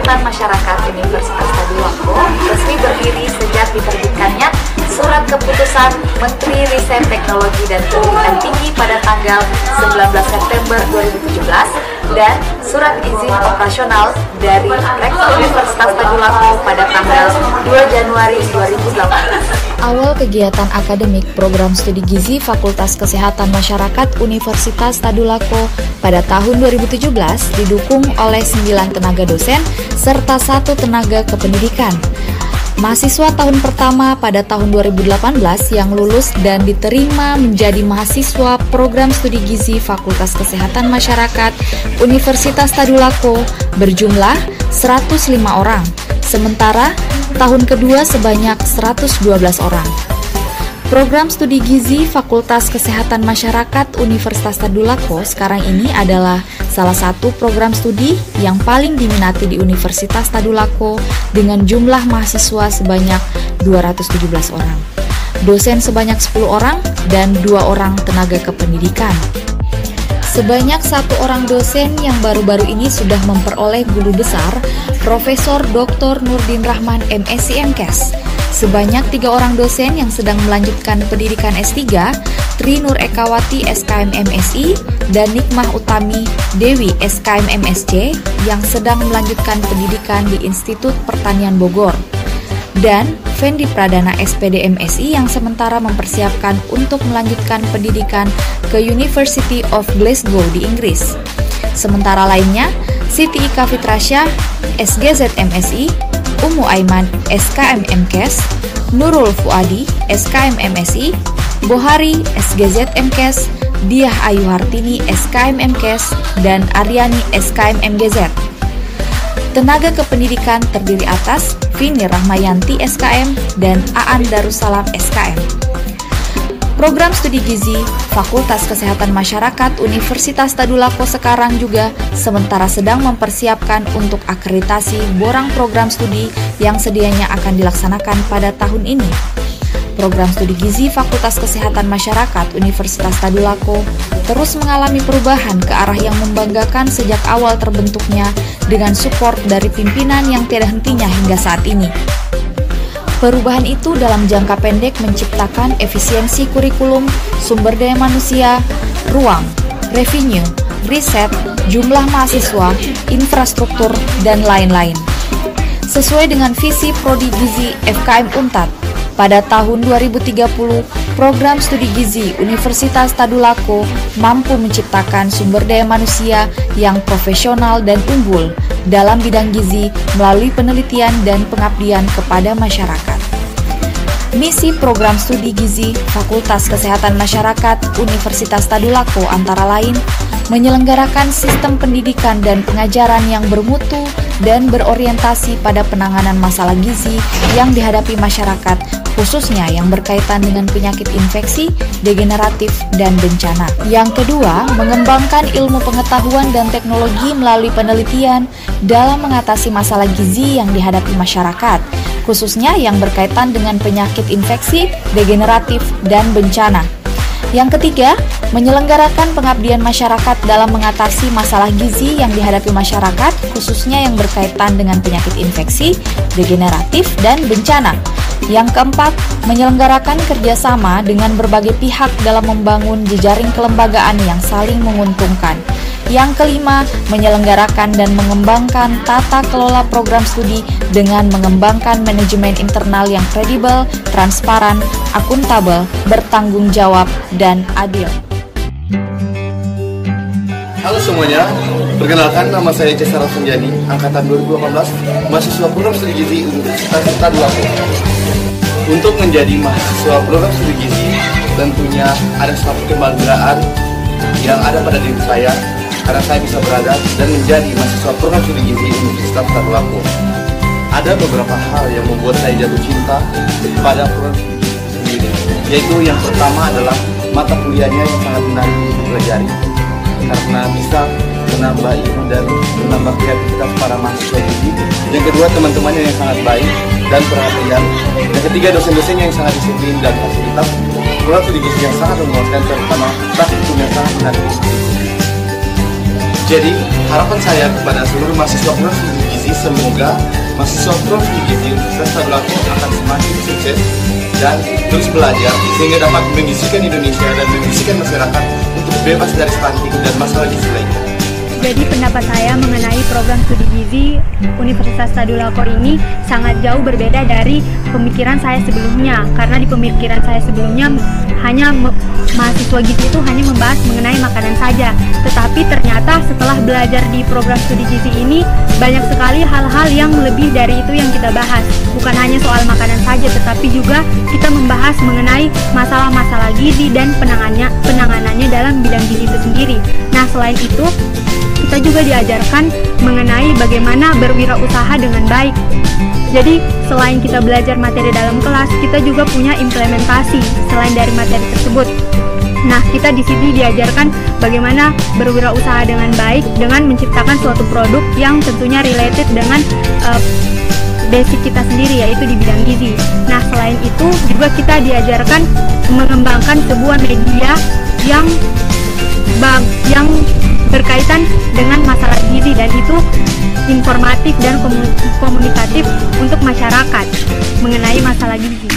Kesehatan Masyarakat Universitas Tadiwako resmi berdiri sejak diterbitkannya Surat Keputusan Menteri Riset Teknologi dan Pendidikan Tinggi pada tanggal 19 September 2017 dan surat izin operasional dari Rektor Universitas Tadulako pada tanggal 2 Januari 2018. Awal kegiatan akademik program studi gizi Fakultas Kesehatan Masyarakat Universitas Tadulako pada tahun 2017 didukung oleh 9 tenaga dosen serta satu tenaga kependidikan. Mahasiswa tahun pertama pada tahun 2018 yang lulus dan diterima menjadi mahasiswa program studi gizi Fakultas Kesehatan Masyarakat Universitas Tadulako berjumlah 105 orang, sementara tahun kedua sebanyak 112 orang. Program studi gizi Fakultas Kesehatan Masyarakat Universitas Tadulako sekarang ini adalah salah satu program studi yang paling diminati di Universitas Tadulako dengan jumlah mahasiswa sebanyak 217 orang. Dosen sebanyak 10 orang dan dua orang tenaga kependidikan. Sebanyak satu orang dosen yang baru-baru ini sudah memperoleh guru besar, Profesor Dr. Nurdin Rahman MSc MKes Sebanyak tiga orang dosen yang sedang melanjutkan pendidikan S3, Tri Nur Ekawati SKM MSI dan Nikmah Utami Dewi SKM MSC yang sedang melanjutkan pendidikan di Institut Pertanian Bogor. Dan Fendi Pradana SPD MSI yang sementara mempersiapkan untuk melanjutkan pendidikan ke University of Glasgow di Inggris. Sementara lainnya, Siti Ika Fitrasya, SGZ MSI, Umu Aiman SKM MKes, Nurul Fuadi SKM MSI, Bohari SGZ MKes, Diah Ayu Hartini SKM MKes, dan Aryani SKM MGZ. Tenaga kependidikan terdiri atas Vini Rahmayanti SKM dan Aan Darussalam SKM. Program studi gizi Fakultas Kesehatan Masyarakat Universitas Tadulako sekarang juga sementara sedang mempersiapkan untuk akreditasi borang program studi yang sedianya akan dilaksanakan pada tahun ini. Program studi gizi Fakultas Kesehatan Masyarakat Universitas Tadulako terus mengalami perubahan ke arah yang membanggakan sejak awal terbentuknya dengan support dari pimpinan yang tidak hentinya hingga saat ini. Perubahan itu dalam jangka pendek menciptakan efisiensi kurikulum, sumber daya manusia, ruang, revenue, riset, jumlah mahasiswa, infrastruktur, dan lain-lain. Sesuai dengan visi Prodi Gizi FKM UNTAD, pada tahun 2030, program studi gizi Universitas Tadulako mampu menciptakan sumber daya manusia yang profesional dan unggul dalam bidang gizi melalui penelitian dan pengabdian kepada masyarakat. Misi program studi gizi Fakultas Kesehatan Masyarakat Universitas Tadulako antara lain menyelenggarakan sistem pendidikan dan pengajaran yang bermutu dan berorientasi pada penanganan masalah gizi yang dihadapi masyarakat khususnya yang berkaitan dengan penyakit infeksi, degeneratif, dan bencana. Yang kedua, mengembangkan ilmu pengetahuan dan teknologi melalui penelitian dalam mengatasi masalah gizi yang dihadapi masyarakat, khususnya yang berkaitan dengan penyakit infeksi, degeneratif, dan bencana. Yang ketiga, menyelenggarakan pengabdian masyarakat dalam mengatasi masalah gizi yang dihadapi masyarakat, khususnya yang berkaitan dengan penyakit infeksi, degeneratif, dan bencana. Yang keempat, menyelenggarakan kerjasama dengan berbagai pihak dalam membangun jejaring kelembagaan yang saling menguntungkan. Yang kelima, menyelenggarakan dan mengembangkan tata kelola program studi dengan mengembangkan manajemen internal yang kredibel, transparan, akuntabel, bertanggung jawab, dan adil. Halo semuanya, perkenalkan nama saya Cesar Senjani, angkatan 2018, mahasiswa program studi gizi Universitas Tadulako. Untuk menjadi mahasiswa program studi gizi, tentunya ada satu kebanggaan yang ada pada diri saya karena saya bisa berada dan menjadi mahasiswa studi gizi Universitas Tadulako. Ada beberapa hal yang membuat saya jatuh cinta pada program studi ini, yaitu yang pertama adalah mata kuliahnya yang sangat menarik untuk dipelajari karena bisa menambah ilmu dan menambah kreativitas para mahasiswa gizi. Yang kedua teman-temannya yang sangat baik dan perhatian. Yang ketiga dosen-dosennya yang sangat disiplin dan fasilitas. Program studi gizi yang sangat memuaskan terutama praktikum yang sangat menarik. Jadi harapan saya kepada seluruh mahasiswa studi gizi semoga mahasiswa studi gizi Universitas Tadulako akan semakin sukses dan terus belajar sehingga dapat mengisikan Indonesia dan mengisikan masyarakat untuk bebas dari stunting dan masalah gizi lainnya. Jadi pendapat saya mengenai program studi gizi Universitas Tadulako ini sangat jauh berbeda dari pemikiran saya sebelumnya. Karena di pemikiran saya sebelumnya hanya mahasiswa gizi itu hanya membahas mengenai makanan saja. Tetapi ternyata setelah belajar di program studi gizi ini banyak sekali hal-hal yang lebih dari itu yang kita bahas. Bukan hanya soal makanan saja tetapi juga kita membahas mengenai masalah-masalah gizi dan penanganannya penanganannya dalam bidang gizi itu sendiri. Nah selain itu kita juga diajarkan mengenai bagaimana berwirausaha dengan baik. Jadi, selain kita belajar materi dalam kelas, kita juga punya implementasi selain dari materi tersebut. Nah, kita di sini diajarkan bagaimana berwirausaha dengan baik dengan menciptakan suatu produk yang tentunya related dengan uh, basic kita sendiri yaitu di bidang gizi. Nah, selain itu juga kita diajarkan mengembangkan sebuah media yang bang yang berkaitan dengan masalah gizi dan itu informatif dan komunikatif untuk masyarakat mengenai masalah gizi.